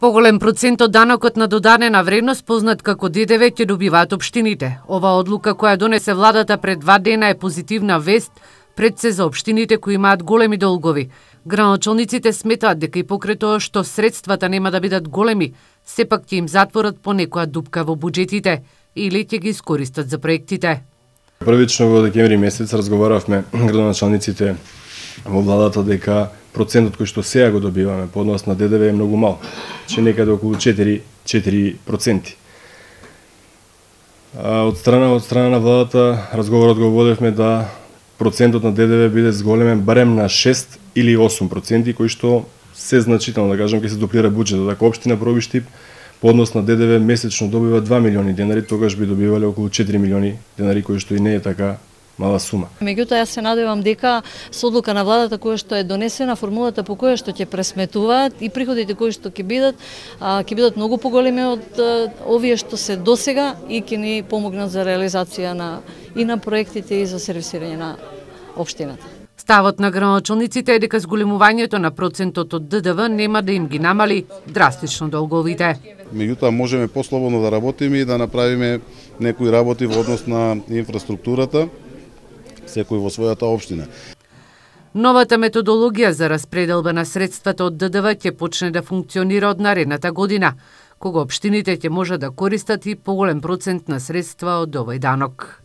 Поголем процент од данокот на додадена вредност, познат како ДДВ, ќе добиваат општините. Ова одлука која донесе владата пред два дена е позитивна вест пред се за општините кои имаат големи долгови. Граначалниците сметаат дека и покрај тоа што средствата нема да бидат големи, сепак ќе им затворат по некоја дупка во буџетите или ќе ги искористат за проектите. Првично во декември месец разговаравме градоначалниците во владата дека процентот кој што сега го добиваме по однос на ДДВ е многу мал, че некаде околу 4 4%. А од страна од страна на владата разговорот го водевме да процентот на ДДВ биде зголемен барем на 6 или 8% кои што се значително да кажам ќе се дуплира буџетот. Ако општина Пробиштип по однос на ДДВ месечно добива 2 милиони денари, тогаш би добивале околу 4 милиони денари кои што и не е така мала сума. Меѓутоа јас се надевам дека со одлука на владата која што е донесена, формулата по која што ќе пресметуваат и приходите кои што ќе бидат, ќе бидат многу поголеми од овие што се досега и ќе ни помогнат за реализација на и на проектите и за сервисирање на општината. Ставот на граначалниците е дека зголемувањето на процентот од ДДВ нема да им ги намали драстично долговите. Меѓутоа можеме послободно да работиме и да направиме некои работи во однос на инфраструктурата, секој во својата општина. Новата методологија за распределба на средствата од ДДВ ќе почне да функционира од наредната година, кога општините ќе можат да користат и поголем процент на средства од овој данок.